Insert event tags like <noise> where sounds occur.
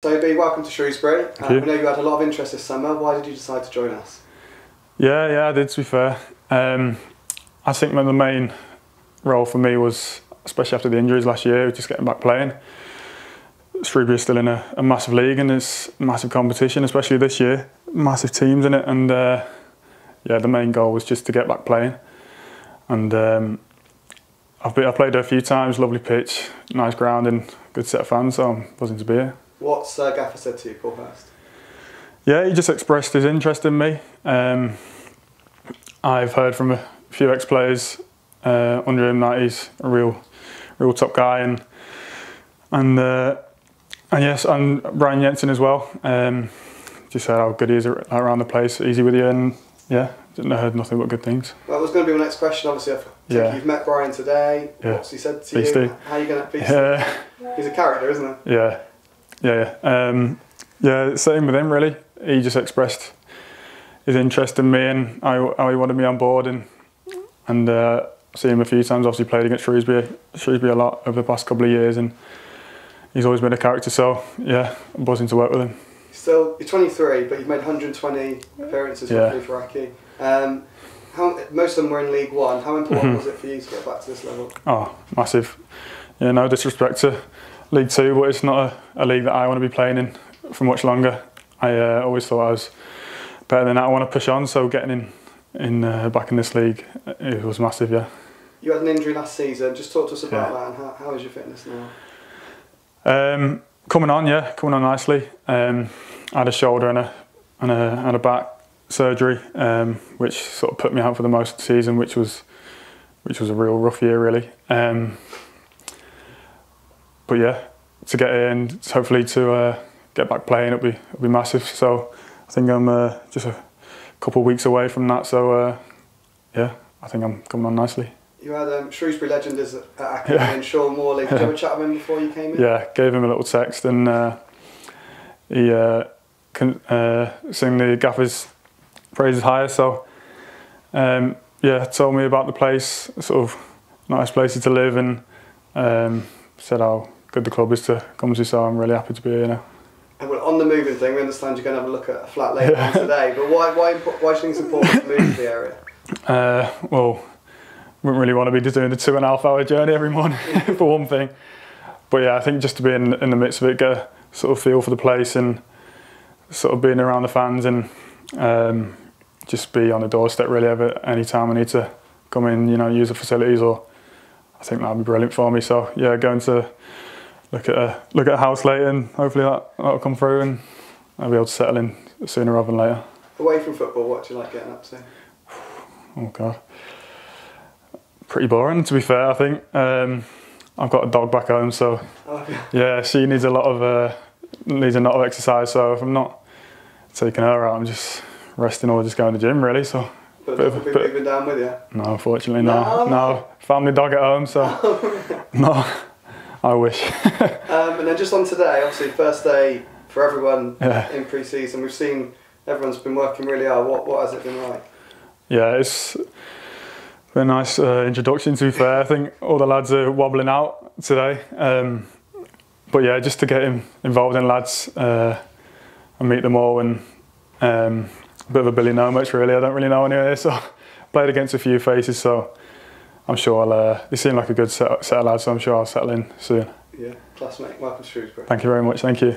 Toby, welcome to Shrewsbury. You. we know you had a lot of interest this summer. Why did you decide to join us? Yeah, yeah, I did. To be fair, um, I think the main role for me was, especially after the injuries last year, just getting back playing. Shrewsbury is still in a, a massive league and it's massive competition, especially this year. Massive teams in it, and uh, yeah, the main goal was just to get back playing. And um, I've, been, I've played there a few times. Lovely pitch, nice ground, and good set of fans. So I'm buzzing to be here. What's uh, Gaffer said to you, Paul Hurst? Yeah, he just expressed his interest in me. Um, I've heard from a few ex-players uh, under him that he's a real, real top guy, and and uh, and yes, and Brian Jensen as well. Um, just said how good he is around the place, easy with you, and yeah, didn't heard nothing but good things. Well, that was going to be my next question. Obviously, I think Yeah. you've met Brian today. Yeah. What's he said to Beastie. you? How are you going to be? Yeah, He's a character, isn't he? yeah, yeah, yeah. Um, yeah, same with him really. He just expressed his interest in me and how, how he wanted me on board, and and uh, seen him a few times. Obviously, played against Shrewsbury, Shrewsbury a lot over the past couple of years, and he's always been a character. So yeah, I'm buzzing to work with him. Still, you're 23, but you've made 120 appearances Yeah. for Accy. Um, how, most of them were in League One. How important Mhm. was it for you to get back to this level? Oh, massive. Yeah, no disrespect to League Two, but it's not a, a league that I want to be playing in for much longer. I uh, always thought I was better than that. I want to push on, so getting in, in uh, back in this league, it was massive. Yeah. You had an injury last season. Just talk to us about Yeah. that and how, how is your fitness now? Um, coming on, yeah, coming on nicely. Um, I had a shoulder and a and a, and a back surgery, um, which sort of put me out for the most of the season, which was which was a real rough year, really. Um, but yeah, to get in, hopefully to uh, get back playing, it'll be it'll be massive. So I think I'm uh, just a couple of weeks away from that. So uh, yeah, I think I'm coming on nicely. You had um, Shrewsbury legend is at Accy Yeah. and Sean Morley. Did you have a <laughs> chat with him before you came in? Yeah, gave him a little text and uh, he uh, can uh, sing the gaffer's praises higher. So um, yeah, told me about the place, sort of nice places to live, and um, said how good the club is to come to. So I'm really happy to be here now. And well, on the moving thing, we understand you're going to have a look at a flat later on <laughs> today. But why, why, why do you think it's important to move to the area? <laughs> Uh, well, wouldn't really want to be doing the two and a half hour journey every morning <laughs> for one thing. But yeah, I think just to be in, in the midst of it, get a sort of feel for the place and sort of being around the fans and um, just be on the doorstep really ever any time I need to come in, you know, use the facilities or I think that'd be brilliant for me. So yeah, going to look at a look at a house later and hopefully that that'll come through and I'll be able to settle in sooner rather than later. Away from football, what do you like getting up to? Oh god, pretty boring to be fair. I think um, I've got a dog back home, so Oh, yeah. yeah, she needs a lot of uh, needs a lot of exercise. So if I'm not taking her out, I'm just resting or just going to the gym really. So But Bit of- bit- moving down with you. no, unfortunately, No, no, no. no, family dog at home. So <laughs> no, I wish. <laughs> Um, and then just on today, obviously first day for everyone Yeah. in pre-season. We've seen everyone's been working really hard. What, what has it been like? yeah, it's been a nice uh, introduction to be fair. I think all the lads are wobbling out today. Um, but yeah, just to get him involved in lads uh, and meet them all and um, a bit of a Billy No much really. I don't really know anyone here, so <laughs> played against a few faces, so I'm sure I'll, uh, they seem like a good set, set of lads, so I'm sure I'll settle in soon. Yeah, classmate. Welcome to Shrewsbury. Thank you very much, thank you.